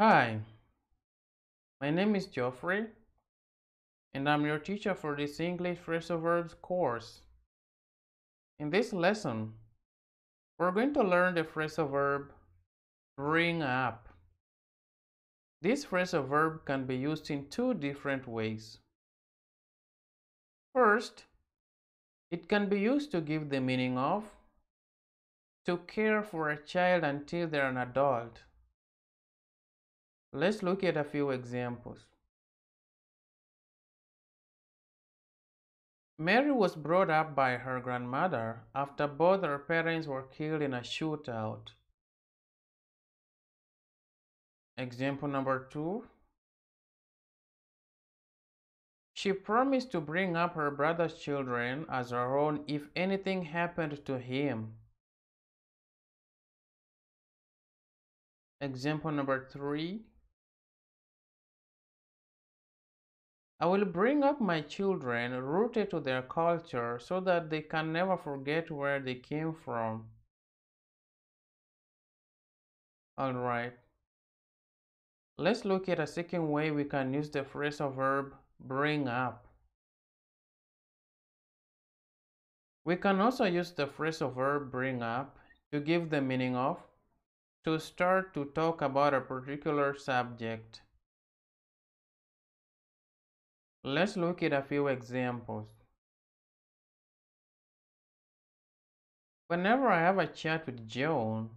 Hi, my name is Geoffrey, and I'm your teacher for this English phrasal verbs course. In this lesson, we're going to learn the phrasal verb bring up. This phrasal verb can be used in two different ways. First, it can be used to give the meaning of to care for a child until they're an adult. Let's look at a few examples. Mary was brought up by her grandmother after both her parents were killed in a shootout. Example number two. She promised to bring up her brother's children as her own if anything happened to him. Example number three. I will bring up my children rooted to their culture so that they can never forget where they came from. Alright. Let's look at a second way we can use the phrasal verb bring up. We can also use the phrasal verb bring up to give the meaning of to start to talk about a particular subject. Let's look at a few examples. Whenever I have a chat with John,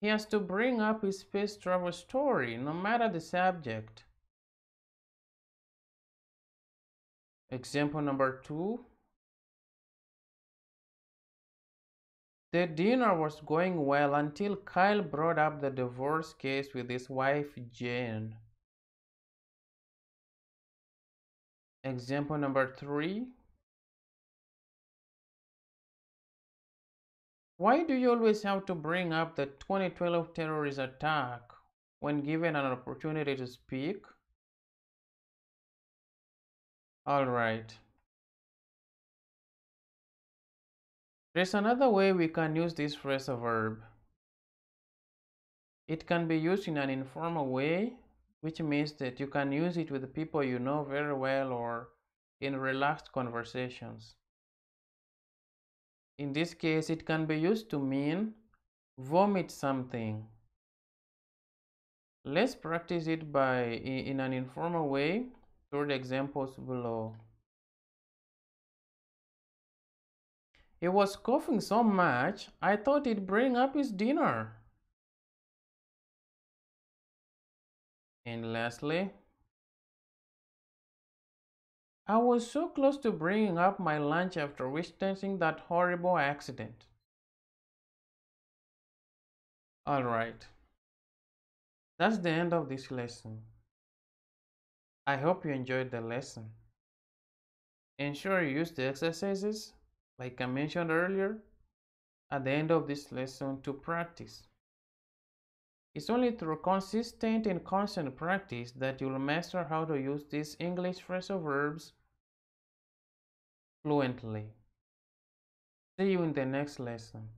he has to bring up his space travel story, no matter the subject. Example number two. The dinner was going well until Kyle brought up the divorce case with his wife Jane. Example number three. Why do you always have to bring up the 2012 terrorist attack when given an opportunity to speak? Alright. There's another way we can use this phrasal verb. It can be used in an informal way which means that you can use it with people you know very well or in relaxed conversations. In this case, it can be used to mean vomit something. Let's practice it by in an informal way through the examples below. He was coughing so much, I thought he'd bring up his dinner. And lastly, I was so close to bringing up my lunch after witnessing that horrible accident. Alright, that's the end of this lesson. I hope you enjoyed the lesson. Ensure you use the exercises, like I mentioned earlier, at the end of this lesson to practice. It's only through consistent and constant practice that you'll master how to use these English phrasal verbs fluently. See you in the next lesson.